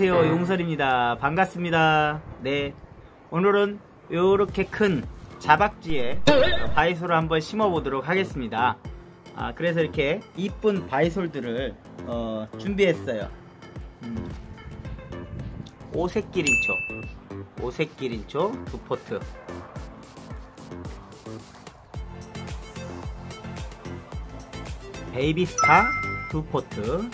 안녕하세요 용설입니다. 반갑습니다. 네. 오늘은 이렇게 큰 자박지에 바이솔을 한번 심어 보도록 하겠습니다. 아, 그래서 이렇게 이쁜 바이솔들을 어, 준비했어요. 음, 오색 기린초. 오색 기린초 두 포트. 베이비스타 두 포트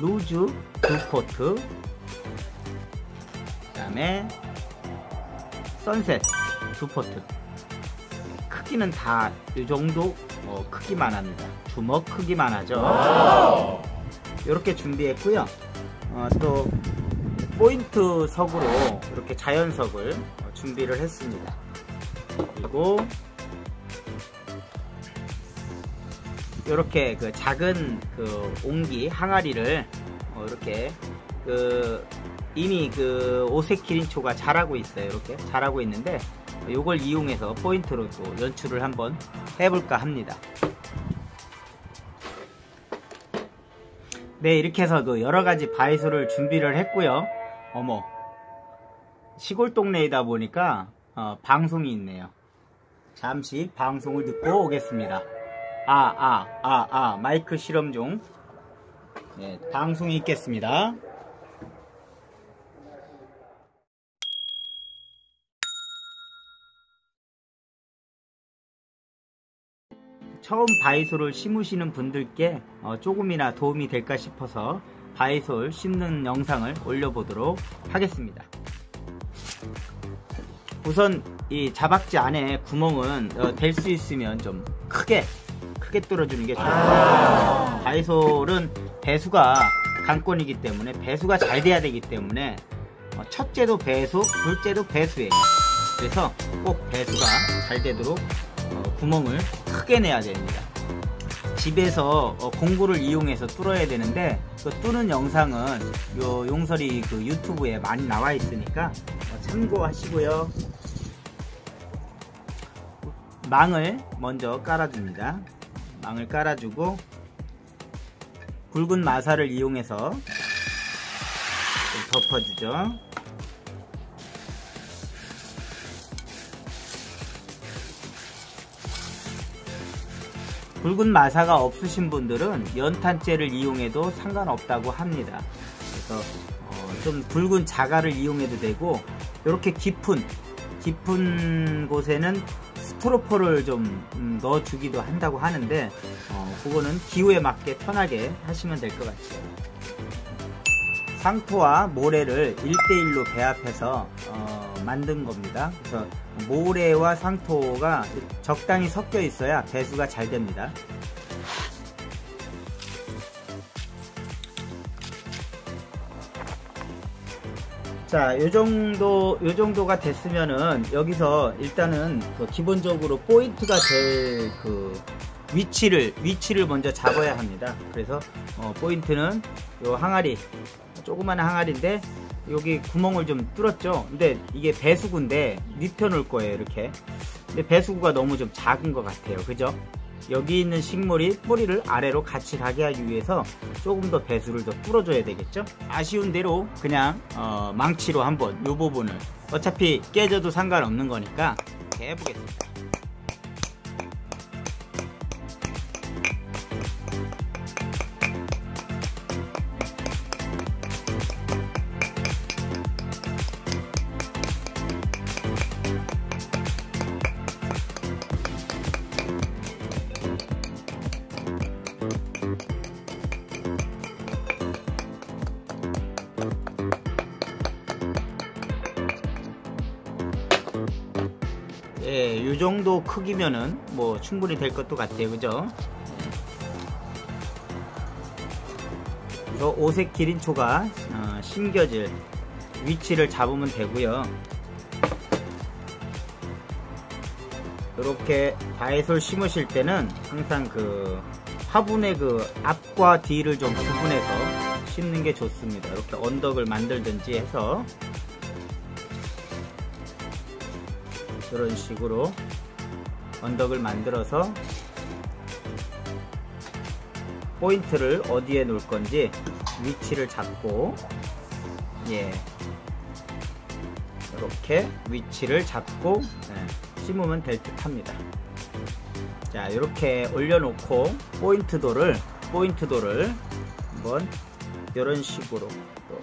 루즈 두 포트 그 다음에 선셋 두 포트. 크기는 다 이 정도 어, 크기만 합니다. 주먹 크기만 하죠. 이렇게 준비했고요. 어, 또 포인트 석으로 이렇게 자연석을 어, 준비를 했습니다. 그리고 이렇게 그 작은 그 옹기 항아리를 어 이렇게 그 이미 그 오색 기린초가 자라고 있어요. 이렇게 자라고 있는데 이걸 이용해서 포인트로 또 연출을 한번 해볼까 합니다. 네 이렇게 해서 그 여러가지 바이솔을 준비를 했고요. 어머 시골 동네이다 보니까 어, 방송이 있네요. 잠시 방송을 듣고 오겠습니다 아, 아, 아, 아, 마이크 실험 중. 네, 방송이 있겠습니다. 처음 바이솔을 심으시는 분들께 어, 조금이나 도움이 될까 싶어서 바이솔 심는 영상을 올려보도록 하겠습니다. 우선 이 자박지 안에 구멍은 어, 될수 있으면 좀 크게 크게 뚫어주는 게 좋아요. 아 바이솔은 배수가 관건이기 때문에 배수가 잘 돼야 되기 때문에 어, 첫째도 배수, 둘째도 배수예요. 그래서 꼭 배수가 잘 되도록 어, 구멍을 크게 내야 됩니다. 집에서 어, 공구를 이용해서 뚫어야 되는데 그 뚫는 영상은 요 용설이 그 유튜브에 많이 나와 있으니까 참고하시고요. 망을 먼저 깔아줍니다. 망을 깔아주고 굵은 마사를 이용해서 덮어주죠. 굵은 마사가 없으신 분들은 연탄재를 이용해도 상관없다고 합니다. 그래서 어 좀 굵은 자갈을 이용해도 되고 이렇게 깊은 깊은 곳에는 스트로퍼를 좀 음, 넣어주기도 한다고 하는데 어, 그거는 기후에 맞게 편하게 하시면 될 것 같아요. 상토와 모래를 1대1로 배합해서 어, 만든 겁니다. 그래서 모래와 상토가 적당히 섞여 있어야 배수가 잘 됩니다. 자, 요 정도, 요 정도가 됐으면은 여기서 일단은 그 기본적으로 포인트가 될 그 위치를, 위치를 먼저 잡아야 합니다. 그래서 어, 포인트는 요 항아리, 조그마한 항아리인데 여기 구멍을 좀 뚫었죠. 근데 이게 배수구인데 눕혀 놓을 거예요, 이렇게. 근데 배수구가 너무 좀 작은 것 같아요. 그죠? 여기 있는 식물이 뿌리를 아래로 같이 가게 하기 위해서 조금 더 배수를 더 뚫어줘야 되겠죠? 아쉬운 대로 그냥 어, 망치로 한번 이 부분을. 어차피 깨져도 상관없는 거니까. 이렇게 해보겠습니다 이 정도 크기면은 뭐 충분히 될 것도 같아요. 그죠? 그래서 오색 기린초가 어, 심겨질 위치를 잡으면 되고요. 이렇게 바이솔 심으실 때는 항상 그 화분의 그 앞과 뒤를 좀 구분해서 심는 게 좋습니다. 이렇게 언덕을 만들든지 해서 이런 식으로 언덕을 만들어서 포인트를 어디에 놓을 건지 위치를 잡고 예. 이렇게 위치를 잡고 예, 심으면 될 듯 합니다. 자 이렇게 올려놓고 포인트 돌을 포인트 돌을 한번 이런 식으로 또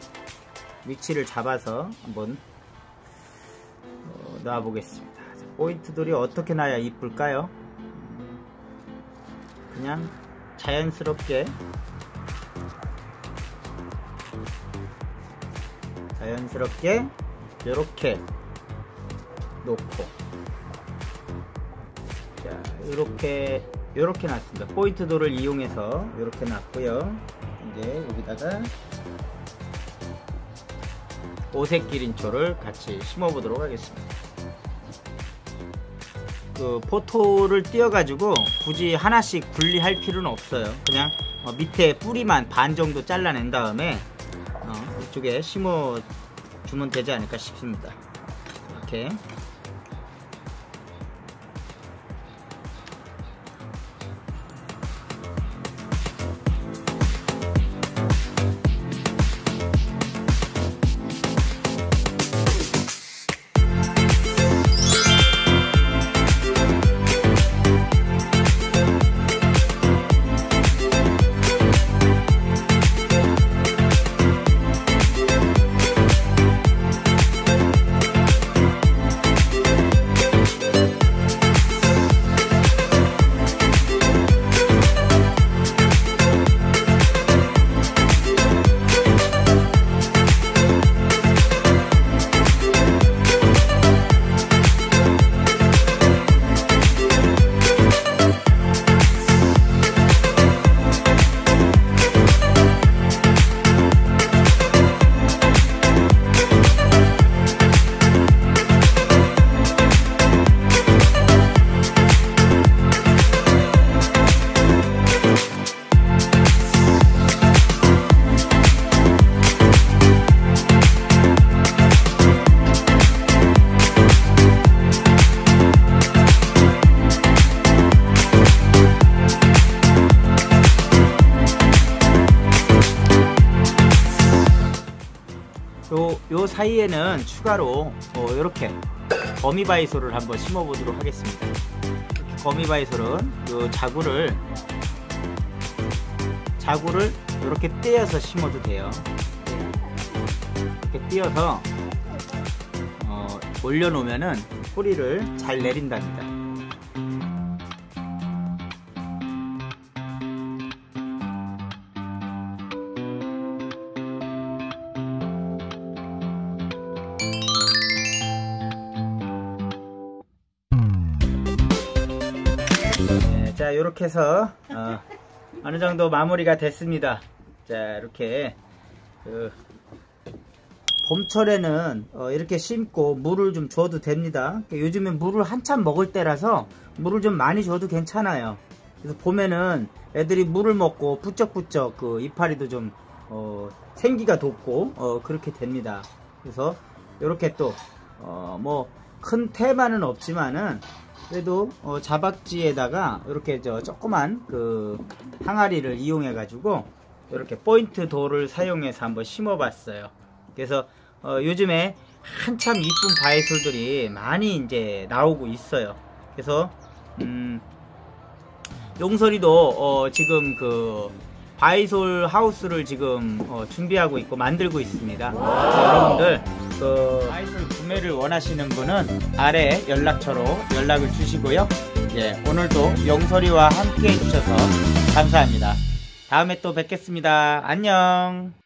위치를 잡아서 한번 어, 놔 보겠습니다 포인트 돌이 어떻게 나야 이쁠까요? 그냥 자연스럽게. 자연스럽게 이렇게 놓고. 자 이렇게 이렇게 놨습니다. 포인트 돌을 이용해서 이렇게 놨고요. 이제 여기다가 오색 기린초를 같이 심어 보도록 하겠습니다 그 포토를 띄어 가지고 굳이 하나씩 분리할 필요는 없어요. 그냥 어, 밑에 뿌리만 반 정도 잘라낸 다음에 어, 이쪽에 심어 주면 되지 않을까 싶습니다. 이렇게 요, 요 사이에는 추가로 어, 이렇게 거미바이솔을 한번 심어 보도록 하겠습니다. 거미바이솔은 요 자구를 자구를 이렇게 떼어서 심어도 돼요. 이렇게 띄어서 어, 올려놓으면은 뿌리를 잘 내린답니다. 자 이렇게 해서 어, 느 정도 마무리가 됐습니다. 자 이렇게 그 봄철에는 어, 이렇게 심고 물을 좀 줘도 됩니다. 요즘에 물을 한참 먹을 때라서 물을 좀 많이 줘도 괜찮아요. 그래서 봄에는 애들이 물을 먹고 부쩍부쩍 그 이파리도 좀 어, 생기가 돋고 어, 그렇게 됩니다. 그래서 이렇게 또 뭐 큰 테마는 없지만은 그래도 어, 자박지에다가 이렇게 저 조그만 그 항아리를 이용해 가지고 이렇게 포인트 돌을 사용해서 한번 심어 봤어요. 그래서 어, 요즘에 한참 이쁜 바이솔들이 많이 이제 나오고 있어요. 그래서 음, 용설이도 어, 지금 그 바이솔 하우스를 지금 어, 준비하고 있고 만들고 있습니다. 여러분들 그 바이솔 구매를 원하시는 분은 아래 연락처로 연락을 주시고요. 예, 오늘도 용설이와 함께 해주셔서 감사합니다. 다음에 또 뵙겠습니다. 안녕